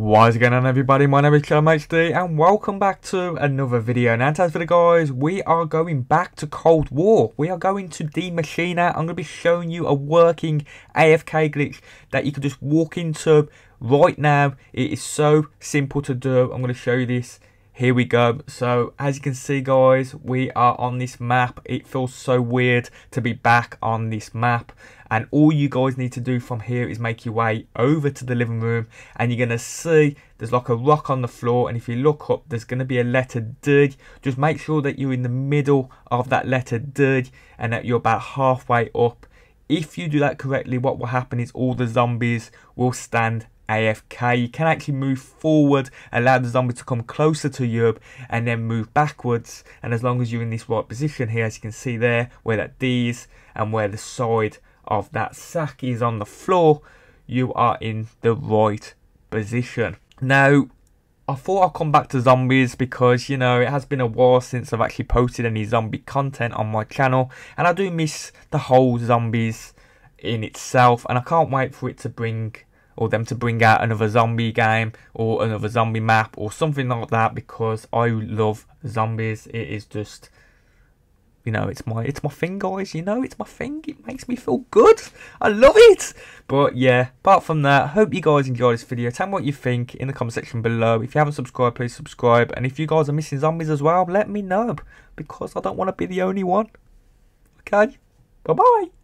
What is going on everybody, my name is HD and welcome back to another video. Now today's video guys, we are going back to Cold War. We are going to Die Maschine. I'm going to be showing you a working AFK glitch that you can just walk into right now. It is so simple to do. I'm going to show you this. Here we go. So as you can see guys, we are on this map. It feels so weird to be back on this map and all you guys need to do from here is make your way over to the living room and you're going to see there's like a rock on the floor and if you look up there's going to be a letter D just make sure that you're in the middle of that letter D and that you're about halfway up if you do that correctly what will happen is all the zombies will stand AFK. You can actually move forward, allow the zombie to come closer to you, and then move backwards. And as long as you're in this right position here, as you can see there, where that D is and where the side of that sack is on the floor, you are in the right position. Now, I thought I'd come back to zombies because, you know, it has been a while since I've actually posted any zombie content on my channel. And I do miss the whole zombies in itself. And I can't wait for it to bring, or them to bring out another zombie game or another zombie map or something like that because I love zombies. It is just you know, it's my it's my thing, guys. You know, it's my thing. It makes me feel good. I love it. But yeah, apart from that, hope you guys enjoyed this video. Tell me what you think in the comment section below. If you haven't subscribed, please subscribe. And if you guys are missing zombies as well, let me know because I don't want to be the only one. Okay, bye bye.